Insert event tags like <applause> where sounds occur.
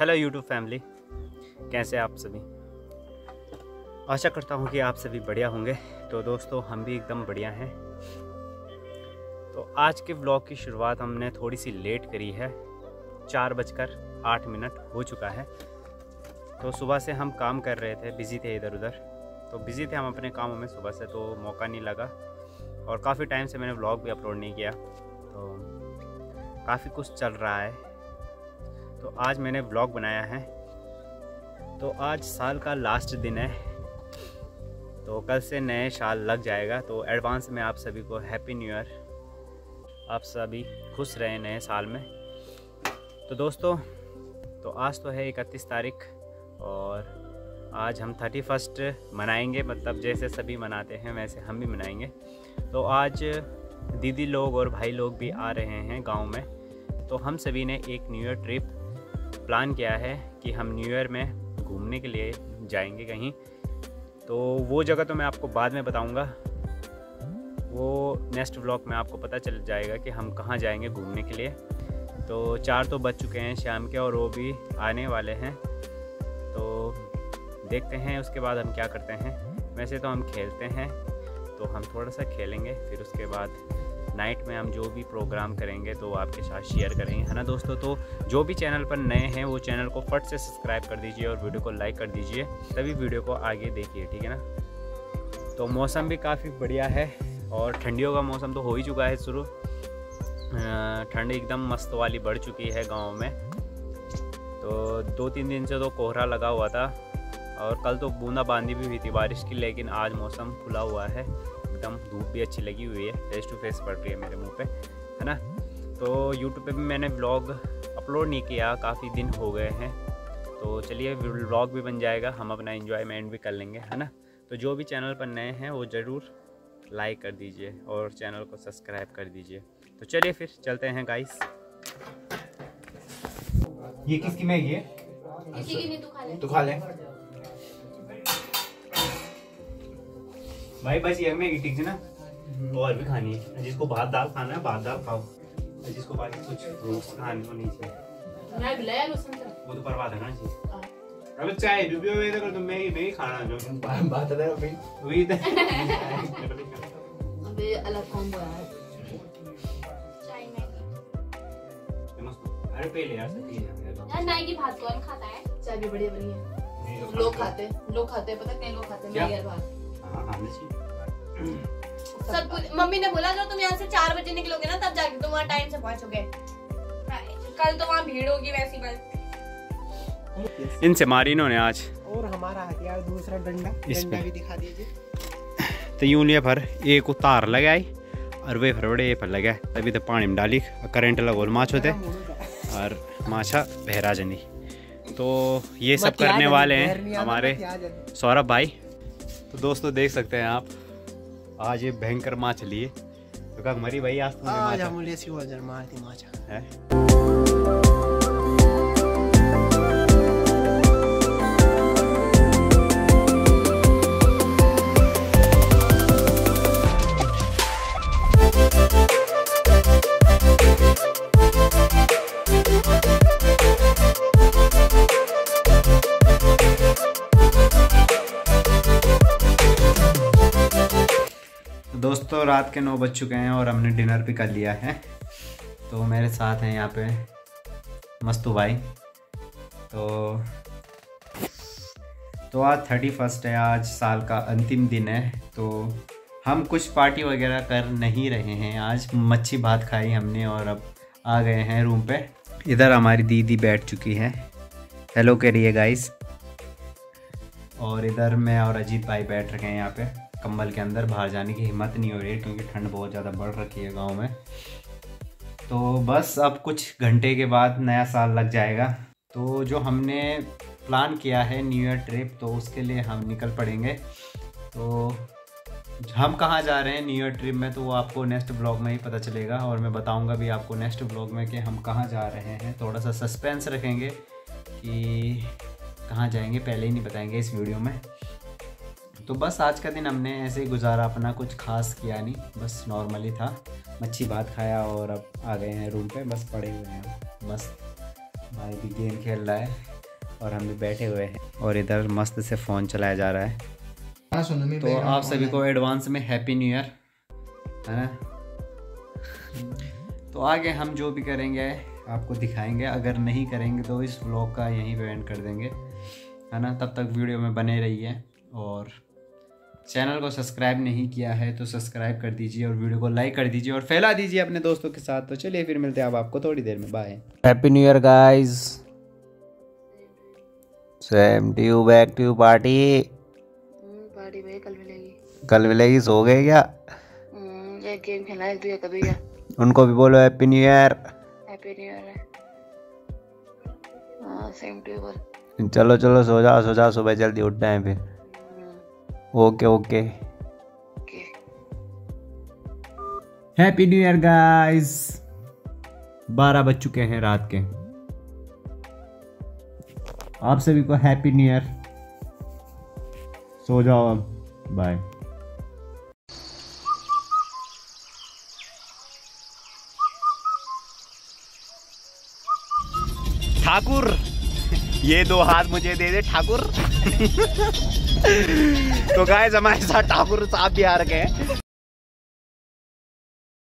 Hello YouTube family कैसे आप सभी? आशा करता हूँ कि आप सभी बढ़िया होंगे। तो दोस्तों, हम भी एकदम बढ़िया हैं। तो आज के ब्लॉग की शुरुआत हमने थोड़ी सी लेट करी है। चार बजकर आठ मिनट हो चुका है। तो सुबह से हम काम कर रहे थे बिज़ी थे इधर उधर तो बिज़ी थे हम अपने कामों में सुबह से तो मौका नहीं लगा। और काफ़ी टाइम से मैंने ब्लॉग भी अपलोड नहीं किया। तो काफ़ी कुछ चल रहा है। तो आज मैंने ब्लॉग बनाया है। तो आज साल का लास्ट दिन है। तो कल से नए साल लग जाएगा। तो एडवांस में आप सभी को हैप्पी न्यू ईयर आप सभी खुश रहें नए साल में। तो दोस्तों तो आज तो है इकतीस तारीख और आज हम थर्टी फ़र्स्ट मनाएँगे। मतलब जैसे सभी मनाते हैं, वैसे हम भी मनाएँगे। तो आज दीदी लोग और भाई लोग भी आ रहे हैं गाँव में। तो हम सभी ने एक न्यू ईयर ट्रिप प्लान किया है कि हम न्यू ईयर में घूमने के लिए जाएँगे कहीं। तो वो जगह तो मैं आपको बाद में बताऊँगा। वो नेक्स्ट ब्लॉग में आपको पता चल जाएगा कि हम कहाँ जाएँगे घूमने के लिए। तो चार तो बज चुके हैं शाम के और वो भी आने वाले हैं। तो देखते हैं उसके बाद हम क्या करते हैं। वैसे तो हम खेलते हैं तो हम थोड़ा सा खेलेंगे, फिर उसके बाद नाइट में हम जो भी प्रोग्राम करेंगे तो आपके साथ शेयर करेंगे, है ना दोस्तों? तो जो भी चैनल पर नए हैं, वो चैनल को फट से सब्सक्राइब कर दीजिए और वीडियो को लाइक कर दीजिए, तभी वीडियो को आगे देखिए, ठीक है ना? तो मौसम भी काफ़ी बढ़िया है और ठंडियों का मौसम तो हो ही चुका है शुरू। ठंड एकदम मस्त वाली बढ़ चुकी है गाँव में। तो दो तीन दिन से तो कोहरा लगा हुआ था और कल तो बूंदाबांदी भी हुई थी बारिश की, लेकिन आज मौसम खुला हुआ है। एकदम धूप भी अच्छी लगी हुई है फेस टू फेस पड़ रही है मेरे मुँह पे है ना? तो यूट्यूब पे भी मैंने ब्लॉग अपलोड नहीं किया काफ़ी दिन हो गए हैं। तो चलिए ब्लॉग भी बन जाएगा हम अपना इन्जॉयमेंट भी कर लेंगे है ना? तो जो भी चैनल पर नए हैं वो ज़रूर लाइक कर दीजिए और चैनल को सब्सक्राइब कर दीजिए। तो चलिए फिर चलते हैं गाइस ये किसकी मैगी है? किसी की नहीं तू खा ले। भाई बस ये ठीक है ना? और भी खानी है। जिसको भात दाल खाना है भात दाल खाओ। जिसको बाकी कुछ रोस्ट खाने को नहीं चाहिए। मैं वो तो परवाह है ना जी अब चाय भी पियो ये तो तुम मैगी मैगी खाना जो बात है अभी। वही तो। अबे अलग कॉम्बो यार चाय मैगी। अरे पहले यार सब ये यार। मैगी भात कौन खाता है? चाय भी बढ़िया बनी है। लोग खाते। हैं। लोग खाते हैं पता है कई लोग खाते हैं? मैगी भात। हाँ सब कुछ मम्मी ने बोला अगर तुम यहाँ से चार बजे निकलोगे ना तब जाके तुम वहाँ टाइम से पहुँचोगे। कल तो वहाँ भीड़ होगी वैसी बस। इनसे मारी इन्होंने आज। और हमारा हथियार दूसरा डंडा डंडा भी दिखा दीजिए। तो यूँ लिए भर एक उतार लगाई और वे भर बड़े पर लगा तभी तो पानी में डाली करंट लगोल माछ होते और माछा बहरा जनी। तो ये सब करने वाले हैं हमारे सौरभ भाई। तो दोस्तों देख सकते हैं आप। आज ये भयंकर माछ लिए तो कहा मरी भाई आज तुमने आज माछा? वज़न मारती माचा है? दोस्तों, रात के नौ बज चुके हैं और हमने डिनर भी कर लिया है। तो मेरे साथ हैं यहाँ पे मस्तू भाई। तो तो आज थर्टी फ़र्स्ट है, आज साल का अंतिम दिन है। तो हम कुछ पार्टी वगैरह कर नहीं रहे हैं। आज मच्छी भात खाई हमने और अब आ गए हैं रूम पे। इधर हमारी दीदी बैठ चुकी है। हेलो करिए गाइस और इधर मैं और अजीत भाई बैठ रखे हैं यहाँ पे। कंबल के अंदर बाहर जाने की हिम्मत नहीं हो रही है, क्योंकि ठंड बहुत ज़्यादा बढ़ रखी है गाँव में। तो बस अब कुछ घंटे के बाद नया साल लग जाएगा। तो जो हमने प्लान किया है न्यू ईयर ट्रिप तो उसके लिए हम निकल पड़ेंगे। तो हम कहाँ जा रहे हैं न्यू ईयर ट्रिप में तो वो आपको नेक्स्ट ब्लॉग में ही पता चलेगा, और मैं बताऊँगा भी आपको नेक्स्ट ब्लॉग में कि हम कहाँ जा रहे हैं। थोड़ा सा सस्पेंस रखेंगे कि कहाँ जाएँगे, पहले ही नहीं बताएँगे इस वीडियो में। तो बस आज का दिन हमने ऐसे ही गुजारा अपना कुछ खास किया नहीं बस नॉर्मली था। मच्छी भात खाया और अब आ गए हैं रूम पे बस पड़े हुए हैं। बस भाई भी गेम खेल रहा है और हम भी बैठे हुए हैं और इधर मस्त से फ़ोन चलाया जा रहा है। हाँ तो आप सभी को एडवांस में हैप्पी न्यू ईयर है ना? तो आगे हम जो भी करेंगे आपको दिखाएँगे। अगर नहीं करेंगे तो इस व्लॉग का यहीं पे एंड कर देंगे है ना? तब तक वीडियो में बने रहिए और चैनल को सब्सक्राइब नहीं किया है तो सब्सक्राइब कर दीजिए और वीडियो को लाइक कर दीजिए और फैला दीजिए अपने दोस्तों के साथ। तो चलिए फिर मिलते हैं अब आपको थोड़ी देर में। Bye happy new year guys same to back to party party भाई कल मिलेगी। कल मिलेगी सो गए क्या? एक गेम खेला है एक कभी क्या उनको भी बोलो happy new year happy new year same to चलो चलो सो जाओ सो जाओ सुबह जल्दी उठना है फिर। Okay okay happy new year guys बारह बज चुके हैं रात के। आप सभी को हैप्पी न्यू ईयर सो जाओ अब। बाय ठाकुर ये दो हाथ मुझे दे दे ठाकुर। <laughs> तो गाय हमारे साथ ठाकुर साहब भी आ रखे हैं।